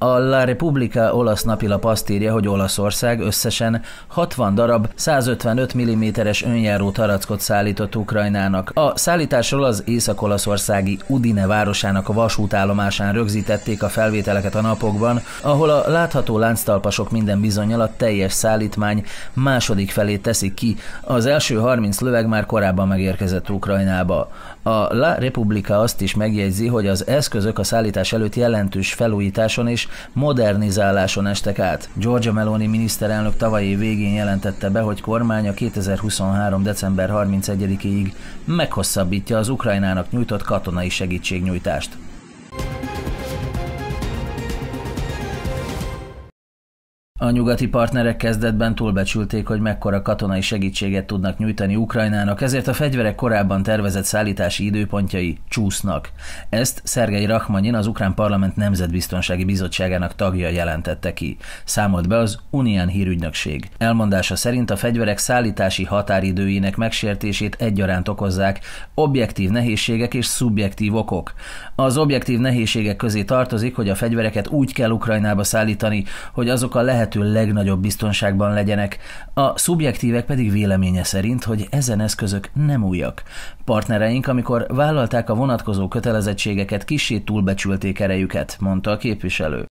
A La Repubblica olasz napilap azt írja, hogy Olaszország összesen 60 darab 155 mm-es önjáró tarackot szállított Ukrajnának. A szállításról az észak-olaszországi Udine városának a vasútállomásán rögzítették a felvételeket a napokban, ahol a látható lánctalpasok minden bizonyal a teljes szállítmány második felét teszik ki. Az első 30 löveg már korábban megérkezett Ukrajnába. A La Repubblica azt is megjegyzi, hogy az eszközök a szállítás előtt jelentős felújításon és modernizáláson estek át. Georgia Meloni miniszterelnök tavalyi végén jelentette be, hogy kormánya 2023. december 31-ig meghosszabbítja az Ukrajnának nyújtott katonai segítségnyújtást. A nyugati partnerek kezdetben túlbecsülték, hogy mekkora katonai segítséget tudnak nyújtani Ukrajnának, ezért a fegyverek korábban tervezett szállítási időpontjai csúsznak. Ezt Szergei Rachmanin, az Ukrán Parlament Nemzetbiztonsági Bizottságának tagja jelentette ki. Számolt be az Unián hírügynökség. Elmondása szerint a fegyverek szállítási határidőinek megsértését egyaránt okozzák objektív nehézségek és szubjektív okok. Az objektív nehézségek közé tartozik, hogy a fegyvereket úgy kell Ukrajnába szállítani, hogy azok a lehet lehető legnagyobb biztonságban legyenek, a szubjektívek pedig véleménye szerint, hogy ezen eszközök nem újak. Partnereink, amikor vállalták a vonatkozó kötelezettségeket, kissé túlbecsülték erejüket, mondta a képviselő.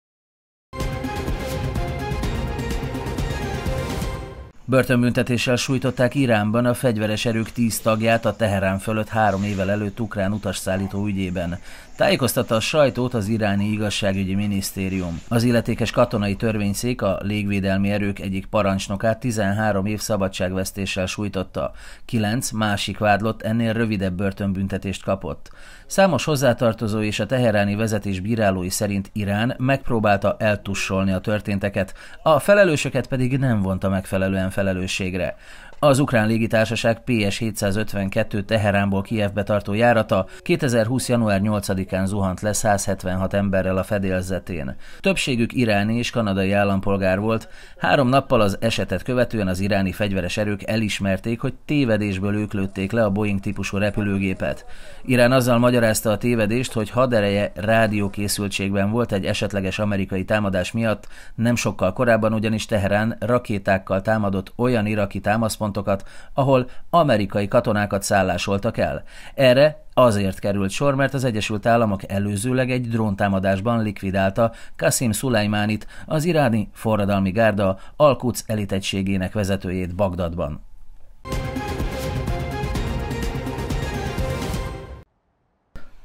Börtönbüntetéssel sújtották Iránban a fegyveres erők tíz tagját a Teherán fölött három évvel előtt ukrán utasszállító ügyében. Tájékoztatta a sajtót az iráni igazságügyi minisztérium. Az illetékes katonai törvényszék a légvédelmi erők egyik parancsnokát 13 év szabadságvesztéssel sújtotta. Kilenc másik vádlott ennél rövidebb börtönbüntetést kapott. Számos hozzátartozó és a teheráni vezetés bírálói szerint Irán megpróbálta eltussolni a történteket, a felelősöket pedig nem vonta megfelelően felelősségre. Az ukrán légitársaság PS-752 Teheránból Kijevbe tartó járata 2020. január 8-án zuhant le 176 emberrel a fedélzetén. Többségük iráni és kanadai állampolgár volt. Három nappal az esetet követően az iráni fegyveres erők elismerték, hogy tévedésből ők lőtték le a Boeing típusú repülőgépet. Irán azzal magyarázta a tévedést, hogy hadereje rádiókészültségben volt egy esetleges amerikai támadás miatt, nem sokkal korábban ugyanis Teherán rakétákkal támadott olyan iraki támaszpont, pontokat, ahol amerikai katonákat szállásoltak el. Erre azért került sor, mert az Egyesült Államok előzőleg egy dróntámadásban likvidálta Kasim Szulajmánit, az iráni forradalmi gárda Alkuc elitegységének vezetőjét Bagdadban.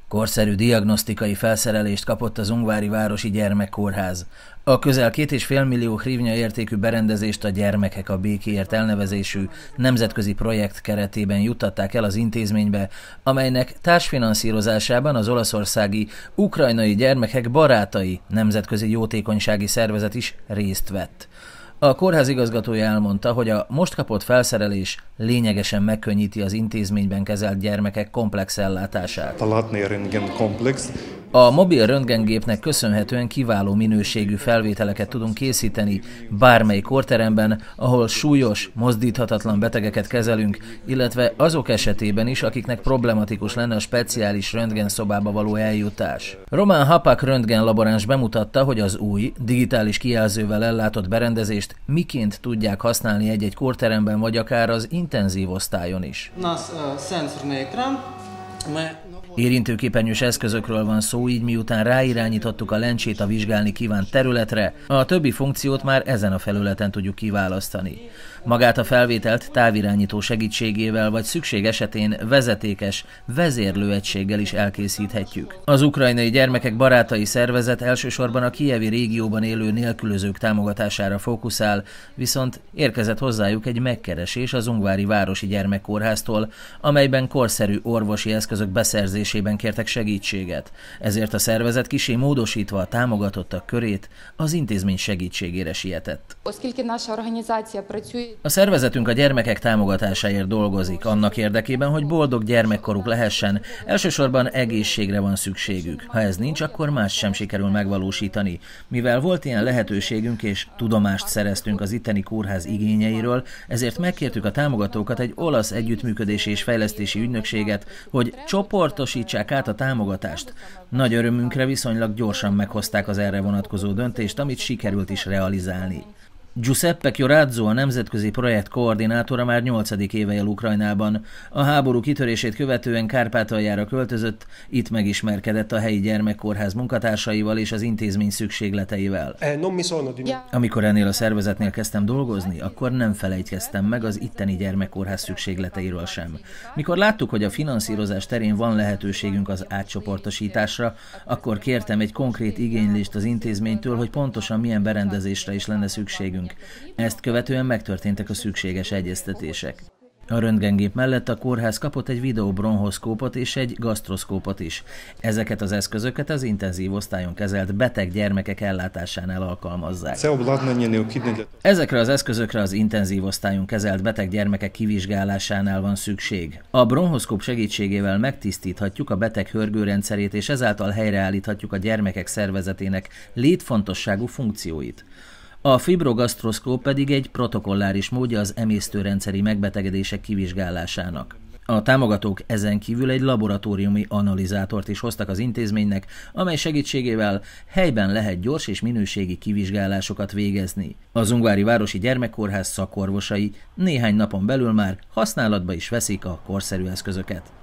Korszerű diagnosztikai felszerelést kapott az Ungvári Városi Gyermekkórház. A közel két és fél millió hrivnya értékű berendezést a Gyermekek a Békéért elnevezésű nemzetközi projekt keretében juttatták el az intézménybe, amelynek társfinanszírozásában az olaszországi ukrajnai gyermekek barátai nemzetközi jótékonysági szervezet is részt vett. A kórház igazgatója elmondta, hogy a most kapott felszerelés lényegesen megkönnyíti az intézményben kezelt gyermekek komplex ellátását. komplex a mobil röntgengépnek köszönhetően kiváló minőségű felvételeket tudunk készíteni bármely kórteremben, ahol súlyos, mozdíthatatlan betegeket kezelünk, illetve azok esetében is, akiknek problematikus lenne a speciális röntgenszobába való eljutás. Román Hapak röntgen laboráns bemutatta, hogy az új, digitális kijelzővel ellátott berendezést miként tudják használni egy-egy kórteremben, vagy akár az intenzív osztályon is. Нас сенсорный экран, Érintőképernyős eszközökről van szó, így miután ráirányítottuk a lencsét a vizsgálni kívánt területre, a többi funkciót már ezen a felületen tudjuk kiválasztani. Magát a felvételt távirányító segítségével vagy szükség esetén vezetékes, vezérlőegységgel is elkészíthetjük. Az ukrajnai gyermekek barátai szervezet elsősorban a kievi régióban élő nélkülözők támogatására fókuszál, viszont érkezett hozzájuk egy megkeresés az Ungvári Városi Gyermekkórháztól, amelyben korszerű orvosi eszközök beszerzésében kértek segítséget. Ezért a szervezet kisé módosítva a támogatottak körét az intézmény segítségére sietett. A szervezetünk a gyermekek támogatásáért dolgozik, annak érdekében, hogy boldog gyermekkoruk lehessen, elsősorban egészségre van szükségük. Ha ez nincs, akkor más sem sikerül megvalósítani. Mivel volt ilyen lehetőségünk és tudomást szereztünk az itteni kórház igényeiről, ezért megkértük a támogatókat egy olasz együttműködési és fejlesztési ügynökséget, hogy csoportosít csoportosítsák át a támogatást. Nagy örömünkre viszonylag gyorsan meghozták az erre vonatkozó döntést, amit sikerült is realizálni. Giuseppe Chiorazzo, a nemzetközi projekt koordinátora már 8. éve él Ukrajnában. A háború kitörését követően Kárpátaljára költözött, itt megismerkedett a helyi gyermekkórház munkatársaival és az intézmény szükségleteivel. Eh, Amikor ennél a szervezetnél kezdtem dolgozni, akkor nem felejtkeztem meg az itteni gyermekkórház szükségleteiről sem. Mikor láttuk, hogy a finanszírozás terén van lehetőségünk az átcsoportosításra, akkor kértem egy konkrét igénylést az intézménytől, hogy pontosan milyen berendezésre is lenne szükségünk nekünk. Ezt követően megtörténtek a szükséges egyeztetések. A röntgengép mellett a kórház kapott egy videobronhoszkópot és egy gasztroszkópot is. Ezeket az eszközöket az intenzív osztályon kezelt beteg gyermekek ellátásánál alkalmazzák. Ezekre az eszközökre az intenzív osztályon kezelt beteg gyermekek kivizsgálásánál van szükség. A bronhoszkóp segítségével megtisztíthatjuk a beteg hörgőrendszerét és ezáltal helyreállíthatjuk a gyermekek szervezetének létfontosságú funkcióit. A fibrogasztroszkóp pedig egy protokolláris módja az emésztőrendszeri megbetegedések kivizsgálásának. A támogatók ezen kívül egy laboratóriumi analizátort is hoztak az intézménynek, amely segítségével helyben lehet gyors és minőségi kivizsgálásokat végezni. Az Ungvári Városi Gyermekkórház szakorvosai néhány napon belül már használatba is veszik a korszerű eszközöket.